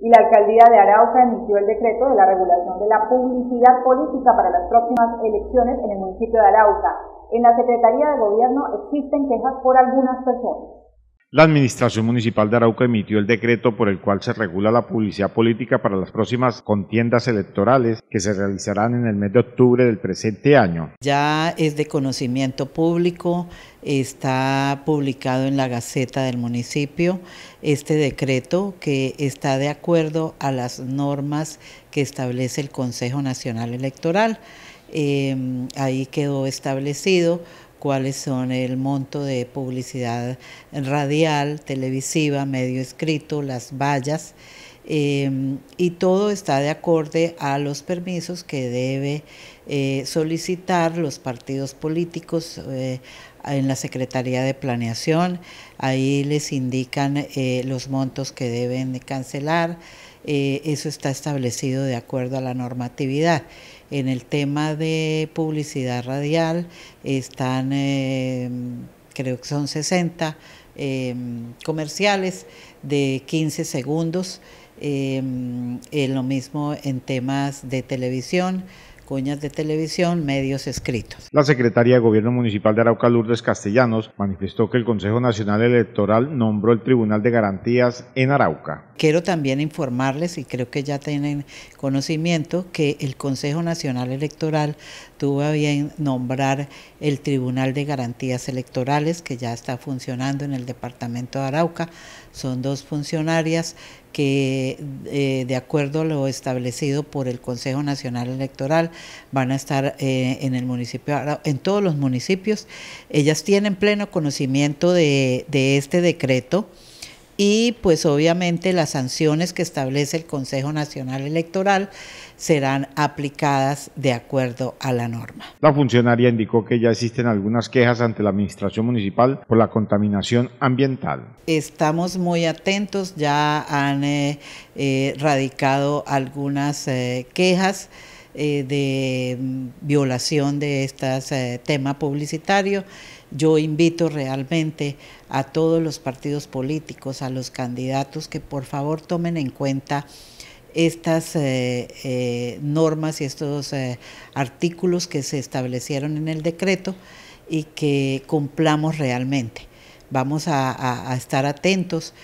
y la alcaldía de Arauca emitió el decreto de la regulación de la publicidad política para las próximas elecciones en el municipio de Arauca. En la Secretaría de Gobierno existen quejas por algunas personas. La Administración Municipal de Arauca emitió el decreto por el cual se regula la publicidad política para las próximas contiendas electorales que se realizarán en el mes de octubre del presente año. Ya es de conocimiento público, está publicado en la Gaceta del municipio este decreto que está de acuerdo a las normas que establece el Consejo Nacional Electoral. Eh, ahí quedó establecido cuáles son el monto de publicidad radial, televisiva, medio escrito, las vallas, em, y todo está de acorde a los permisos que debe eh, solicitar los partidos políticos eh, en la Secretaría de Planeación. Ahí les indican eh, los montos que deben cancelar. eso está establecido de acuerdo a la normatividad. En el tema de publicidad radial están, eh, creo que son 60 eh, comerciales de 15 segundos. Eh, lo mismo en temas de televisión cuñas de televisión, medios escritos. La secretaria de Gobierno Municipal de Arauca, Lourdes Castellanos, manifestó que el Consejo Nacional Electoral nombró el Tribunal de Garantías en Arauca. Quiero también informarles, y creo que ya tienen conocimiento, que el Consejo Nacional Electoral tuvo a bien nombrar el Tribunal de Garantías Electorales, que ya está funcionando en el departamento de Arauca. Son dos funcionarias que eh, de acuerdo a lo establecido por el Consejo Nacional Electoral van a estar eh, en el municipio, en todos los municipios. Ellas tienen pleno conocimiento de, de este decreto y pues obviamente las sanciones que establece el Consejo Nacional Electoral serán aplicadas de acuerdo a la norma. La funcionaria indicó que ya existen algunas quejas ante la Administración Municipal por la contaminación ambiental. Estamos muy atentos, ya han eh, eh, radicado algunas eh, quejas de mm, violación de este tema publicitario. Yo invito realmente a todos los partidos políticos, a los candidatos, que por favor tomen en cuenta estas eh, eh, normas y estos eh, artículos que se establecieron en el decreto y que cumplamos realmente. Vamos a, a estar atentos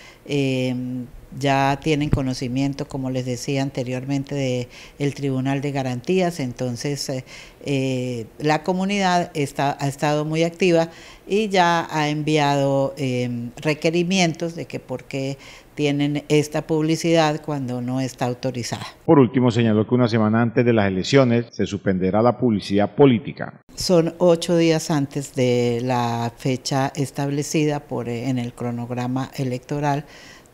ya tienen conocimiento, como les decía anteriormente, del el Tribunal de Garantías, entonces eh, eh, la comunidad está, ha estado muy activa y ya ha enviado em, requerimientos de que por qué tienen esta publicidad cuando no está autorizada. Por último, señaló que una semana antes de las elecciones se suspenderá la publicidad política. Son ocho días antes de la fecha establecida por, en el cronograma electoral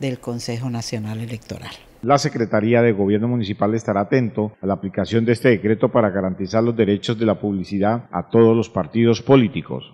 del Consejo Nacional Electoral. La Secretaría de Gobierno Municipal estará atento a la aplicación de este decreto para garantizar los derechos de la publicidad a todos los partidos políticos.